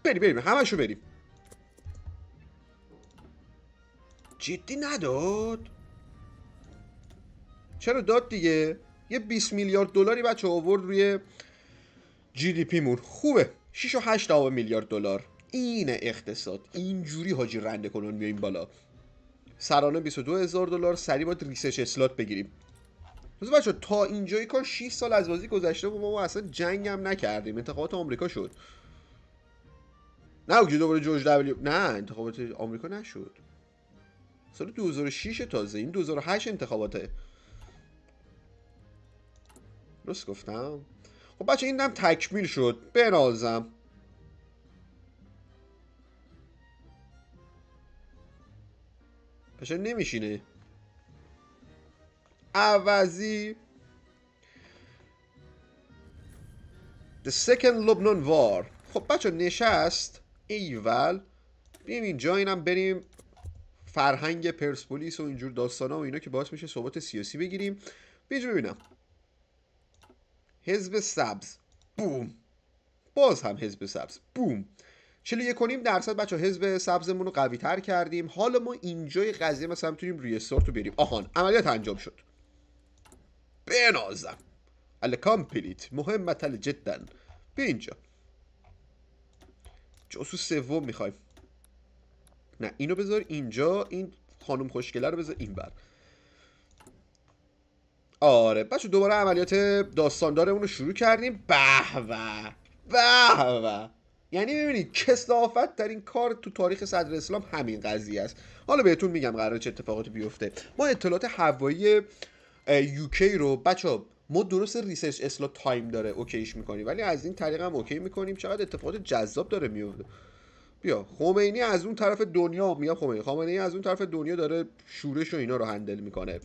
بریم بریم. همشو بریم. جدی نداد. چرا داد دیگه؟ یه 20 میلیارد دلاری بچه آورد روی جی دی پیمون خوبه. 6 و 8 میلیارد دلار. این اقتصاد. اینجوری حاجی رنده کنون میایم بالا. سرانه 22 هزار دلار. سریع باید research slot بگیریم. خب بچه تا اینجایی کار 6 سال از بازی گذشته و ما اصلا جنگ هم نکردیم. انتخابات آمریکا شد. نه اوکی دوباره جورج دبلیو. نه انتخابات آمریکا نشد. سال 2006 تازه. این 2008 انتخاباته. درست گفتم؟ خب بچه این هم تکمیل شد. بنازم. پشه نمیشینه. عوضی. The second Lebanon War. خب بچه نشست. ایول. بیم اینجا اینم بریم فرهنگ پرسپولیس و اینجور داستان ها و اینا که باعث میشه صحبت سیاسی بگیریم. بیجو ببینم. حزب سبز. بوم. باز هم حزب سبز. بوم. 41 کنیم درصد بچه حزب سبزمون رو قوی تر کردیم. حالا ما اینجای قضیه مثلا می‌تونیم ریستارت رو بریم. آهان. عملیات انجام شد. بنازم الکامپلیت مهمت جدا. به اینجا. جاسوس سوم می‌خوایم. نه اینو بذار اینجا این خانم خوشگله رو بذار این بر آره بچه دوباره عملیات داستاندارمون رو شروع کردیم. به به به یعنی ببینید کسافت در این کار تو تاریخ صدر اسلام همین قضیه است. حالا بهتون میگم قرار چه اتفاقاتی بیفته. ما اطلاعات هوایی یوکی رو بچه ما درست ریسرچ اسلا تایم داره اوکیش می‌کنیم. ولی از این طریق هم اوکی می‌کنیم. چقدر اتفاقات جذاب داره میفته بیا خمینی از اون طرف دنیا میگم خمینی. خمینی از اون طرف دنیا داره شورش و اینا رو هندل می‌کنه.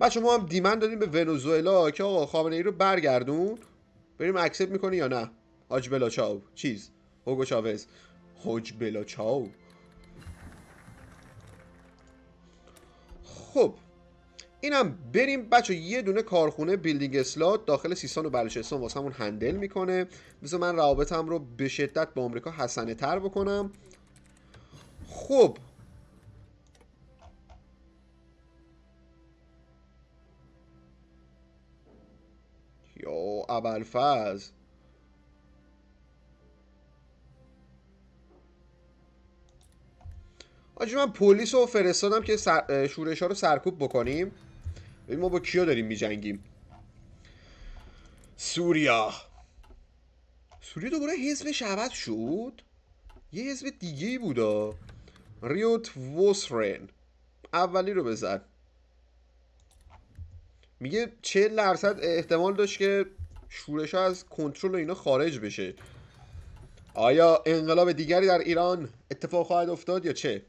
بچه ما هم دیمن دادیم به ونزوئلا که آقا خامنه ای رو برگردون. بریم accept می‌کنی یا نه؟ حاج بلا چاو. چیز. هوگو چاوز. حاج بلا چاو. خب. اینم بریم بچه یه دونه کارخونه building slot داخل سیستان و بلوچستان واسه همون handle می‌کنه. بذار من روابطم رو به شدت با آمریکا حسنه تر بکنم. خب. یا ابلفز آجی من پلیس رو فرستادم که شورش ها رو سرکوب بکنیم. ببین ما با کیا داریم میجنگیم؟ سوریا. سوریا دوباره حزب شعبت شد؟ یه حزب دیگه ای بودا. ریوت ووسرن اولی رو بزن. میگه چه درصد احتمال داشت که شورش از کنترل اینا خارج بشه. آیا انقلاب دیگری در ایران اتفاق خواهد افتاد یا چه؟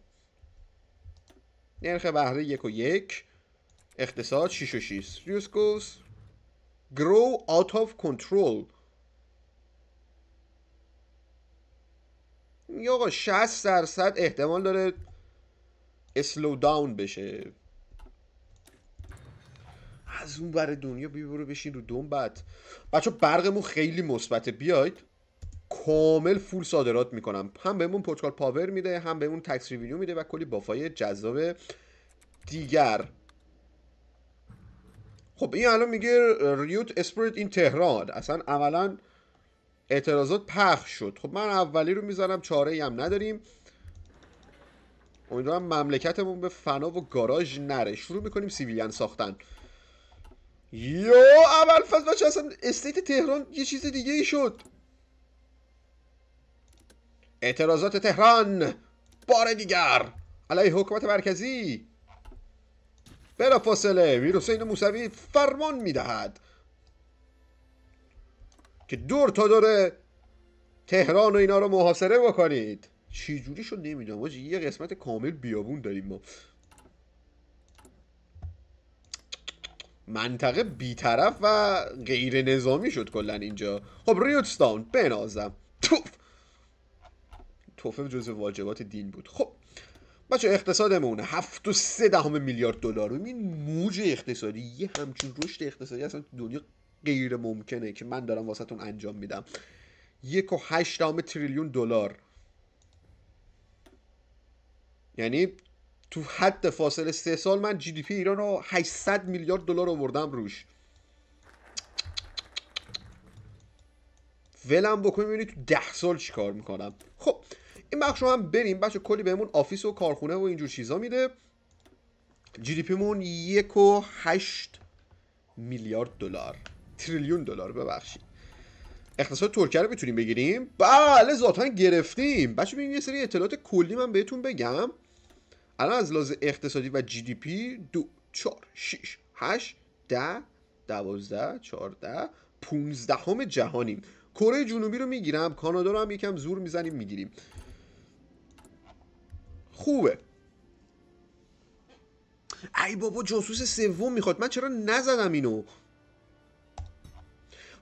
نرخ بهره یک و یک. اقتصاد 6 و 6 goes grow out of control. یا آقا 60 درصد احتمال داره اسلو داون بشه. از اون بر دنیا بی برو بشین رو دوم بعد بچه برقمون خیلی مثبته. بیاید. کامل فول صادرات می‌کنم. هم بهمون پورتکال پاور میده هم بهمون تکس ریوینیو میده و کلی بافای جذاب دیگر. خب این الان میگه ریوت اسپریت این تهران. اصلا عملا اعتراضات پخش شد. خب من اولی رو می‌زنم چاره هم نداریم. امیدوارم مملکتمون به فنا و گاراژ نره. شروع می‌کنیم سیویلیان ساختن. یو اول فصل بچه اصلا استیت تهران یه چیز دیگه ای شد. اعتراضات تهران بار دیگر. علیه حکومت مرکزی. بلا فاصله میر حسین موسوی فرمان می‌دهد که دور تا دور تهران و اینا رو محاصره بکنید. چی جوری شد نمی‌دونم. یه قسمت کامل بیابون داریم ما. منطقه بیطرف و غیر نظامی شد کلا اینجا. خب ریوتستان بنازم. توف. توفه جز واجبات دین بود. خب بچه اقتصادمون هفت و سه دهم میلیارد دلار. این موج اقتصادی یه همچین رشد اقتصادی اصلا دنیا غیر ممکنه که من دارم واسهتون انجام میدم. یک و هشت دهم تریلیون دلار. یعنی تو حد فاصله سه سال من GDP ایران رو 800 میلیارد دلار آوردم روش. ولم بکنیم ببینید تو ده سال چی کار می‌کنم. خب این بخش رو هم بریم. بچه کلی بهمون office و کارخونه و اینجور چیزا میده. جی دی پیمون یک و هشت میلیارد دلار. تریلیون دلار ببخشید. اقتصاد ترکیه رو می‌تونیم بگیریم؟ بله ذاتا گرفتیم. بچه ببینید یه سری اطلاعات کلی من بهتون بگم. الان از لحاظ اقتصادی و جی دی پی دو چهار شیش هشت ده دوازده چهارده پونزدهم جهانیم. کره جنوبی رو می‌گیرم کانادا رو هم یکم زور می‌زنیم می‌گیریم. خوبه. ای بابا جاسوس سوم می‌خواد. من چرا نزدم اینو؟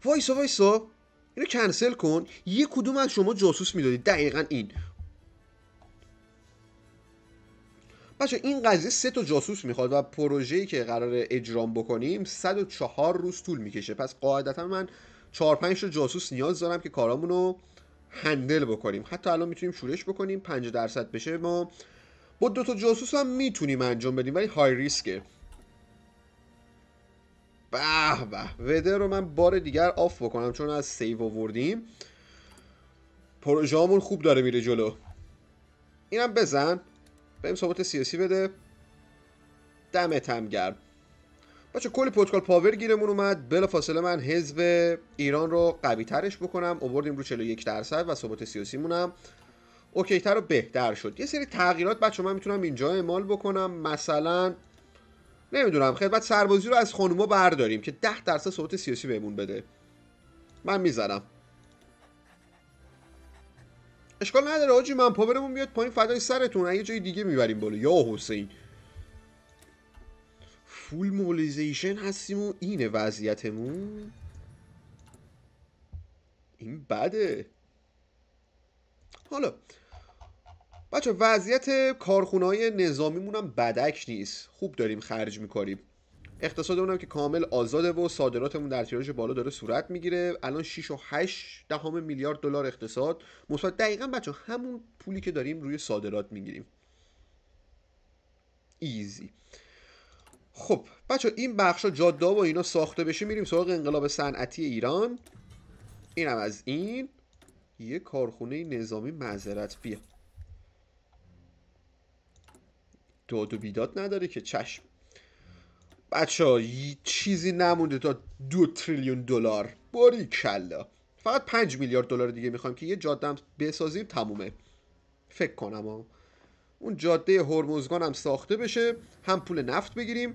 وایسا وایسا. اینو کنسل کن. یه کدوم از شما جاسوس می‌دادید دقیقا این. بچه این قضیه سه تا جاسوس می‌خواد و پروژه‌ای که قرار اجرام بکنیم 104 روز طول می‌کشه. پس قاعدتا من 4 5 تا جاسوس نیاز دارم که کارامون هندل بکنیم. حتی الان می‌تونیم شورش بکنیم 5 درصد بشه. ما با دو تا جاسوس هم می‌تونیم انجام بدیم ولی های ریسکه به به وده رو من بار دیگر آف بکنم چون از سیو آوردیم. پروژه خوب داره میره جلو. اینم بزن. بهم ثبات سیاسی بده. دمت هم گرم. بچه کلی پروتکل پاور گیرمون اومد. بلا فاصله من حزب ایران رو قوی ترش بکنم. اووردیم رو 41 درصد و ثبات سیاسی مونم اوکی تر و بهتر شد. یه سری تغییرات بچه من می‌تونم اینجا اعمال بکنم. مثلا نمی‌دونم خدمت سربازی رو از خانوما برداریم که 10 درصد ثبات سیاسی بهمون بده. من می‌زنم. اشکال نداره آرمی من پاورمون بیاد پایین فدای سرتون. یه جای دیگه می‌بریم بالا. یا حسین. full mobilization هستیم و اینه وضعیتمون. این بده. حالا بچه وضعیت کارخونه های نظامیمون هم بدک نیست. خوب داریم خرج می‌کنیم. اقتصادمون هم که کامل آزاده و صادراتمون در تیراژ بالا داره صورت می‌گیره. الان 6 و 8 دهم میلیارد دلار اقتصاد. مثبت دقیقا بچه همون پولی که داریم روی صادرات می‌گیریم. ایزی. خب بچه این بخش جاده و اینا ساخته بشه میریم سراغ انقلاب صنعتی ایران. اینم از این. یه کارخونه نظامی معذرت بیا. داد و بیداد نداره که چشم. بچه ها چیزی نمونده تا دو تریلیون دلار. باری کلا. فقط پنج میلیارد دلار دیگه می‌خوایم که یه جاده بسازیم تمومه. فکر کنم ها. اون جاده هرمزگان هم ساخته بشه هم پول نفت بگیریم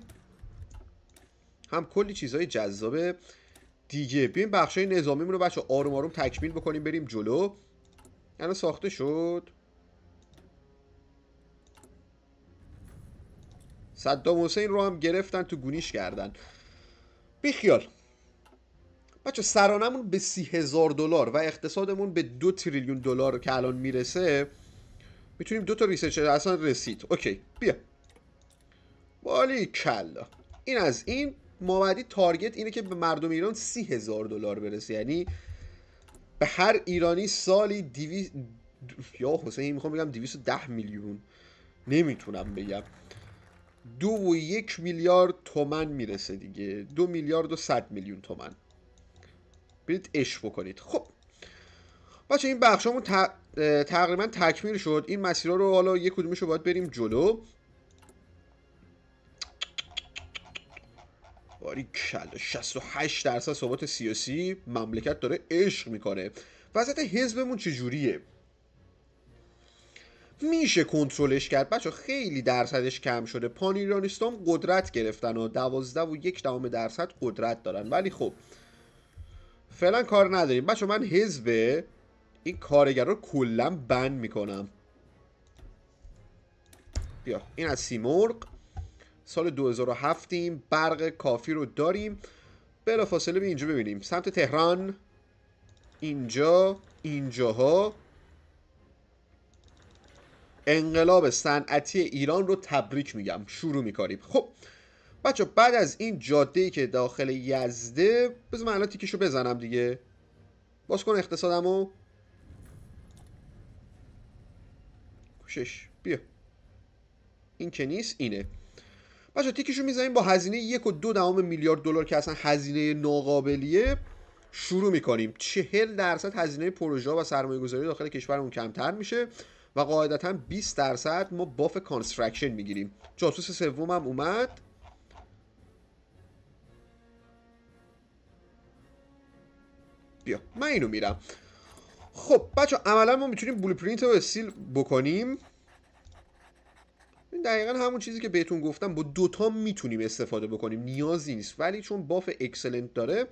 هم کلی چیزهای جذابه دیگه. بیایم بخشای نظامیمون رو بچه آروم آروم تکمیل بکنیم بریم جلو. یعنی ساخته شد. صدام حسین رو هم گرفتن تو گونیش کردن. بیخیال. بچه سرانمون به سی هزار دلار و اقتصادمون به دو تریلیون دلار که الان می‌رسه می‌تونیم دو تا research slot رسید. اوکی بیا. والی کلا این از این مابدی تارگت اینه که به مردم ایران سی هزار دلار برسه. یعنی به هر ایرانی سالی دیوی یا حسین می‌خوام بگم دیویس ده میلیون. نمی‌تونم بگم. دو و یک میلیارد تومن می‌رسه دیگه. دو میلیارد و صد میلیون تومن. برید اش بکنید. خب بچه این بخشامون تقریبا تکمیل شد. این مسیرها رو حالا یک کدومش رو باید بریم جلو. باری کلا 68 درصد ثبات سیاسی مملکت داره عشق می‌کنه. وضعیت حزبمون چجوریه؟ میشه کنترلش کرد؟ بچه خیلی درصدش کم شده. پان ایرانیستان قدرت گرفتن و دوازده و یک دهم درصد قدرت دارن. ولی خب فعلا کار نداریم. بچه من حزب این کارگر رو کلا بند می‌کنم. بیا این از سیمرغ. سال 2007 ایم برق کافی رو داریم. بلا فاصله به اینجا ببینیم. سمت تهران. اینجا اینجاها. انقلاب صنعتی ایران رو تبریک میگم. شروع می‌کنیم خب بچه بعد از این جاده ای که داخل یزده بذار من الان تیکشو بزنم دیگه. باز کن اقتصادمو. کشش بیا. این که نیست اینه. بچه تیکشو می‌زنیم با هزینه یک و دو دهم میلیارد دلار که اصلا هزینه ناقابلیه شروع می‌کنیم. چهل درصد هزینه پروژه و سرمایه گذاری داخل کشورمون کمتر میشه و قاعدتا 20 درصد ما buff construction می‌گیریم. جاسوس سومم اومد. بیا. من اینو میرم. خب بچه عملا ما می‌تونیم blueprint رو steal بکنیم. دقیقا همون چیزی که بهتون گفتم با دوتا می‌تونیم استفاده بکنیم نیازی نیست. ولی چون buff excellent داره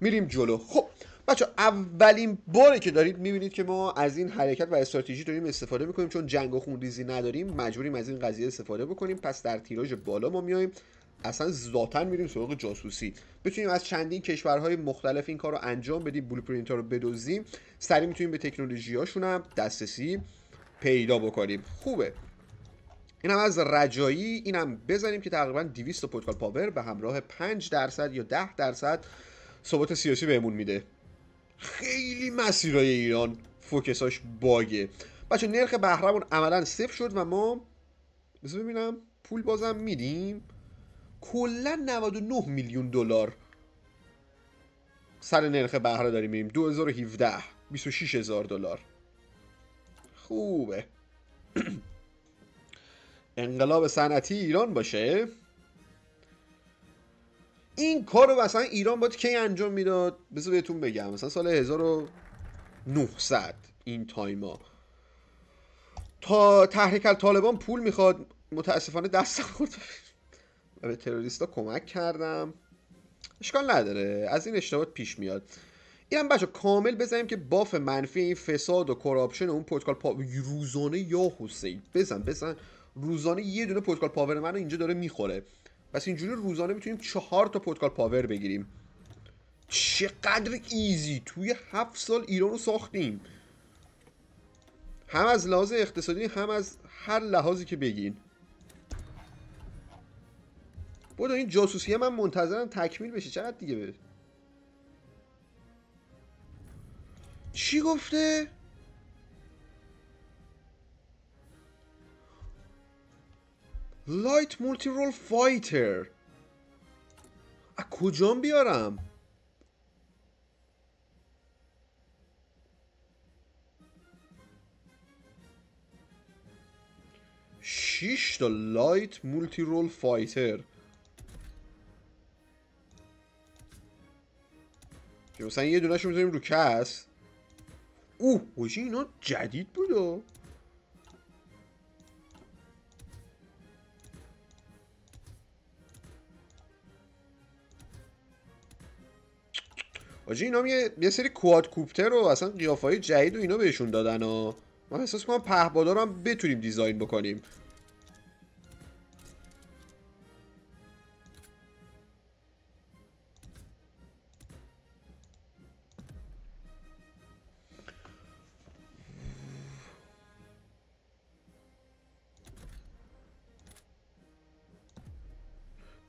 میریم جلو. خب بچه اولین باره که دارید می‌بینید که ما از این حرکت و استراتژی داریم استفاده می‌کنیم. چون جنگ و خونریزی نداریم مجبوریم از این قضیه استفاده بکنیم. پس در تیراژ بالا ما میایم اصلا ذاتا میریم سراغ جاسوسی. بتونیم از چندین کشورهای مختلف این کار رو انجام بدیم blueprint ها رو بدزدیم سریع می‌تونیم به تکنولوژی هاشون هم دسترسی پیدا بکنیم. خوبه. این هم از رجایی. اینم بزنیم که تقریبا 200 political power به همراه 5 درصد یا 10 درصد ثبات سیاسی بهمون میده. خیلی مسیرهای ایران focus اش bug ه. بچه نرخ بهرهمون عملا صفر شد و ما بذار ببینم پول بازم میدیم. کلا 99 میلیون دلار. سر نرخ بهره داریم میریم 2017 26 هزار دلار. خوبه. انقلاب صنعتی ایران باشه. این کار رو مثلا ایران باید کی انجام می‌داد؟ بذار بهتون بگم. مثلا سال 1900 این تایما تا تحریک طالبان پول می‌خواد متاسفانه دست خورد. و به تروریستا کمک کردم. اشکال نداره از این اشتباهات پیش میاد. اینم بچه کامل بزنیم که buff منفی این فساد و corruption اون political power روزانه یا حسین. بزن بزن. روزانه یه دونه political power منو اینجا داره می‌خوره. پس اینجوری روزانه می‌تونیم چهار تا political power بگیریم. چقدر easy توی هفت سال ایران رو ساختیم. هم از لحاظ اقتصادی هم از هر لحاظی که بگین. بود این جاسوسی من منتظرم تکمیل بشه. چقدر دیگه به چی گفته؟ light multirole fighter از کجام بیارم؟ شیش تا لایت مولتی رول فایتر که مثلا یه دونهشو می‌ذاریم رو کس. اوه اوشی اینا جدید بود آجی اینا یه, یه سری کواد کوپتر و اصلا قیافه های جدید و اینا بهشون دادن و ما احساس کنم پهبادار هم بتونیم دیزاین بکنیم.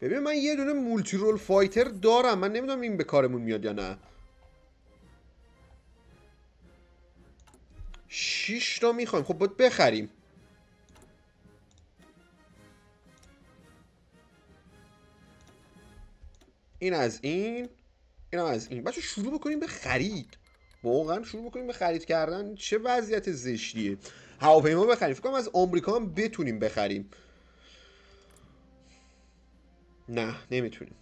ببین من یه دونه مولتی رول فایتر دارم. من نمی‌دونم این به کارمون میاد یا نه. شیش تا می‌خوایم. خب باید بخریم. این از این این از این. بچه شروع بکنیم به خرید. واقعا شروع بکنیم به خرید کردن. چه وضعیت زشتیه. هواپیما بخریم. فکر کنم از آمریکا هم بتونیم بخریم. نه نمی‌تونیم.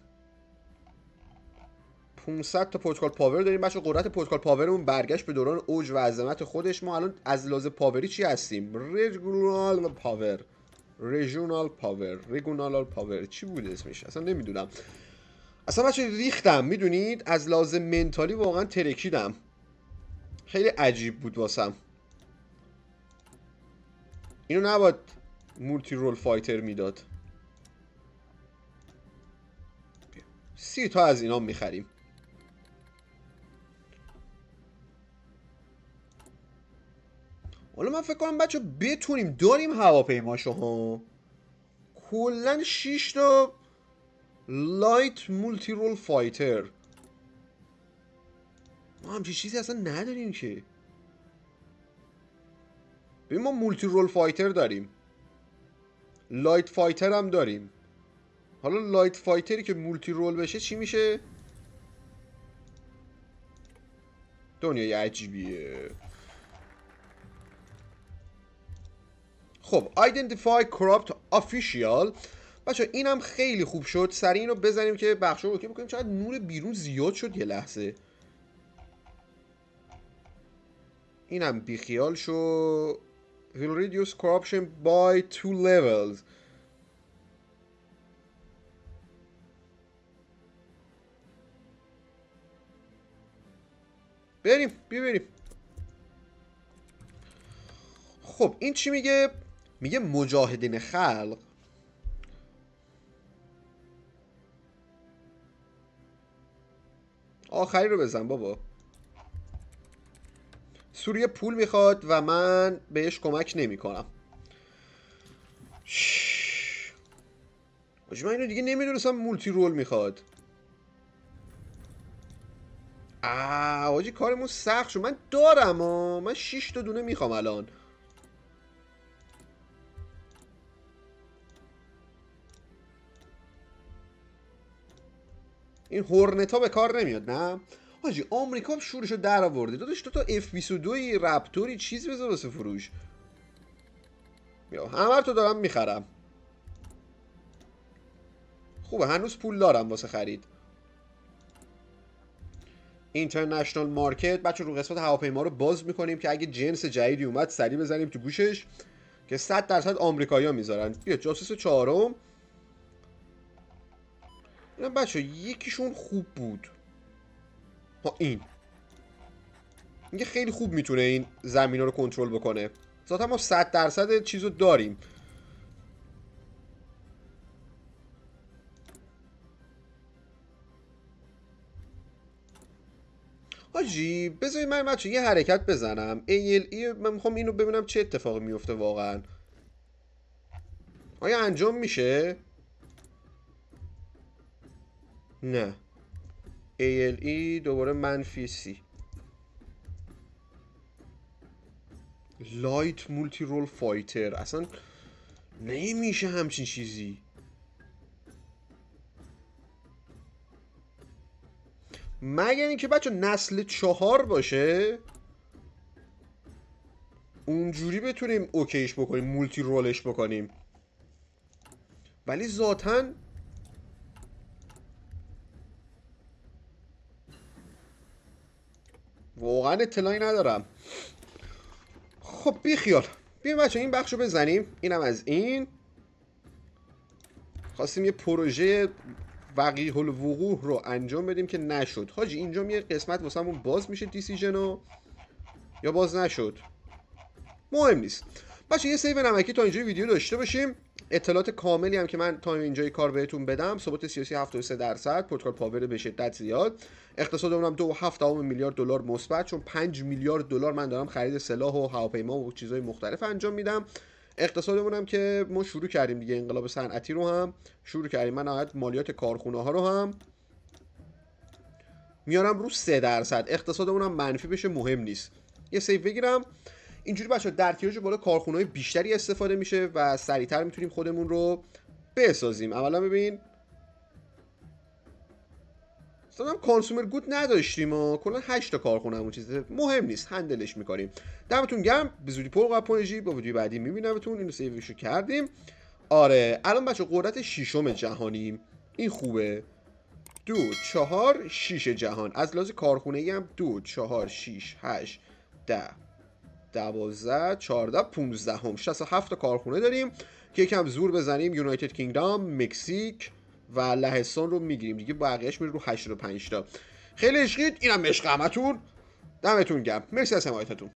500 تا political power داریم. بچه قدرت political power مون برگشت به دوران اوج و عظمت خودش. ما الان از لحاظ power ی چی هستیم؟ regional power. regional power. regional power. چی بود اسمش؟ اصلا نمی‌دونم. اصلا بچه ریختم. می‌دونید؟ از لحاظ mentally واقعا ترکیدم. خیلی عجیب بود واسم. اینو نباید multirole fighter می‌داد. سی تا از اینا می‌خریم. حالا من فکر کنم بچه بتونیم داریم هواپیماشو ها کلا 6 تا light multirole fighter. ما همچین چیزی اصلا نداریم که. ببین ما multirole fighter داریم. light fighter هم داریم. حالا light fighter ی که multirole بشه چی میشه؟ دنیای عجیبیه. خب Identify Corrupt Official. بچه اینم خیلی خوب شد. سریع رو بزنیم که بخش رو okay بکنیم. چقدر نور بیرون زیاد شد یه لحظه. اینم بیخیال شو will reduce corruption by two levels. بریم ببینیم خب این چی میگه؟ میگه مجاهدین خلق. آخری رو بزن بابا. سوریه پول می‌خواد و من بهش کمک نمی‌کنم. من اینو دیگه نمی‌دونستم مولتی رول می‌خواد. آه کارمون سخت شد. من دارم آه. من 6 تا دونه می‌خوام الان. این هورنتا به کار نمیاد نه؟ حاجی آمریکا شورشو در آورده. داداش تو تا اف 22 رپتوری چیزی بذار واسه فروش. یا همه تو دارم می‌خرم. خوبه هنوز پول دارم واسه خرید. اینترنشنال مارکت بچه رو قسمت هواپیما رو باز می‌کنیم که اگه جنس جدیدی اومد سریع بزنیم تو گوشش که 100 درصد آمریکایی‌ها می‌ذارن. بیا جاسوس چهارم. اینا بچه یکیشون خوب بود. ها این. اینکه خیلی خوب می‌تونه این زمین رو کنترل بکنه. ذاتا ما 100 درصد چیزو داریم. آجی بذارید من بچه یه حرکت بزنم. ALE من می‌خوام اینو ببینم چه اتفاقی میفته واقعا. آیا انجام میشه؟ نه. ALE دوباره منفی سی. light multirole fighter. اصلا نمیشه همچین چیزی. مگر اینکه بچه نسل چهار باشه؟ اونجوری بتونیم اوکیش بکنیم مولتی رولش بکنیم. ولی ذاتا واقعا اطلاعی ندارم. خب بی خیال. بیایم بچه این بخش رو بزنیم. اینم از این. خواستیم یه پروژه وقیه الوقوع رو انجام بدیم که نشد. حاجی اینجا یه قسمت واسمون باز میشه دیسیژن یا باز نشد؟ مهم نیست. بچه یه save نمکی تا اینجا ویدیو داشته باشیم. اطلاعات کاملی هم که من تا اینجای کار بهتون بدم. ثبات سیاسی 73 درصد. political power به شدت زیاد. اقتصاد اونم دو هفت میلیارد دلار مثبت. چون 5 میلیارد دلار من دارم خرید سلاح و هواپیما و چیزهای مختلف انجام میدم. اقتصادمون هم که ما شروع کردیم دیگه انقلاب صنعتی رو هم شروع کردیم. من نهایت مالیات کارخونه ها رو هم. میارم رو 3 درصد. اقتصادمون هم منفی بشه مهم نیست. یه save بگیرم. اینجوری بچه در تیراژ بالا کارخونه های بیشتری استفاده میشه و سریعتر می‌تونیم خودمون رو بسازیم. اولا ببین هم consumer good نداشتیم و کلا 8 تا کارخونه همون چیزه مهم نیست handle ش می‌کنیم. دمتون گرم به زودی پر قپونجی با ویدیو بعدی میبینمتون. اینو save شو کردیم. آره الان بچه قدرت ششم جهانیم این خوبه. دو چهار شیش جهان. از لحاظ کارخونه هم دو چهار شیش هشت ده دوازده چهارده پونزده هم هفت تا کارخونه داریم. که یکم زور بزنیم. یونایتد کینگدام مکزیک و لهستان رو می‌گیریم. دیگه بقیهش میره رو 85 تا. خیلی عشقید. اینم عشق همتون. دمتون گرم. مرسی از حمایتتون.